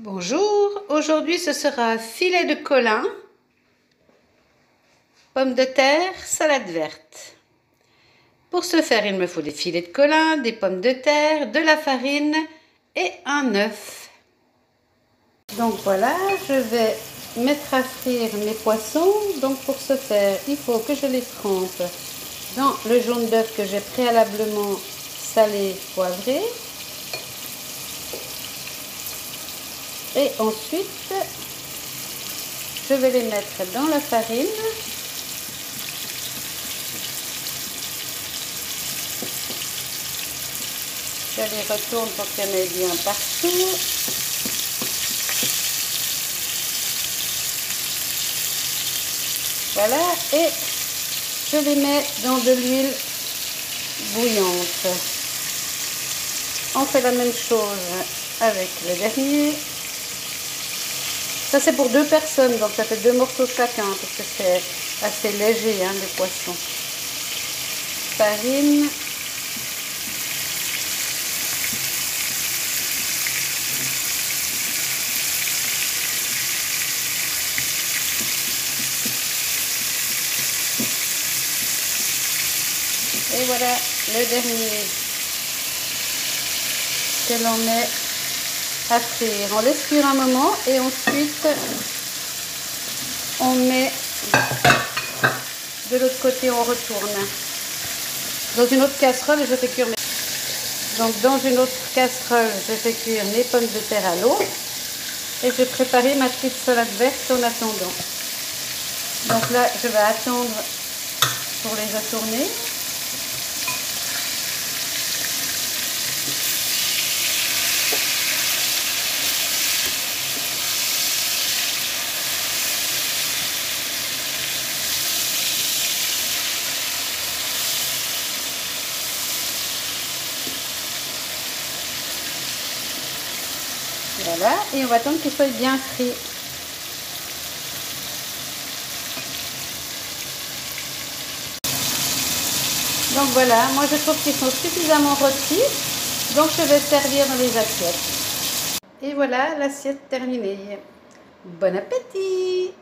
Bonjour, aujourd'hui ce sera filet de colin, pommes de terre, salade verte. Pour ce faire, il me faut des filets de colin, des pommes de terre, de la farine et un œuf. Donc voilà, je vais mettre à frire mes poissons. Donc pour ce faire, il faut que je les trempe dans le jaune d'œuf que j'ai préalablement salé, poivré. Et ensuite, je vais les mettre dans la farine. Je les retourne pour qu'elles ait bien partout. Voilà, et je les mets dans de l'huile bouillante. On fait la même chose avec le dernier. Ça c'est pour deux personnes, donc ça fait deux morceaux chacun, parce que c'est assez léger hein, les poissons. Farine. Et voilà le dernier que l'on met On laisse cuire un moment et ensuite on met de l'autre côté, on retourne. Dans une autre casserole, je fais cuire mes... Donc dans une autre casserole, je fais cuire mes pommes de terre à l'eau et je préparer ma petite salade verte en attendant. Donc là, je vais attendre pour les retourner. Voilà, et on va attendre qu'ils soient bien frits. Donc voilà, moi je trouve qu'ils sont suffisamment rôtis, donc je vais servir dans les assiettes. Et voilà l'assiette terminée. Bon appétit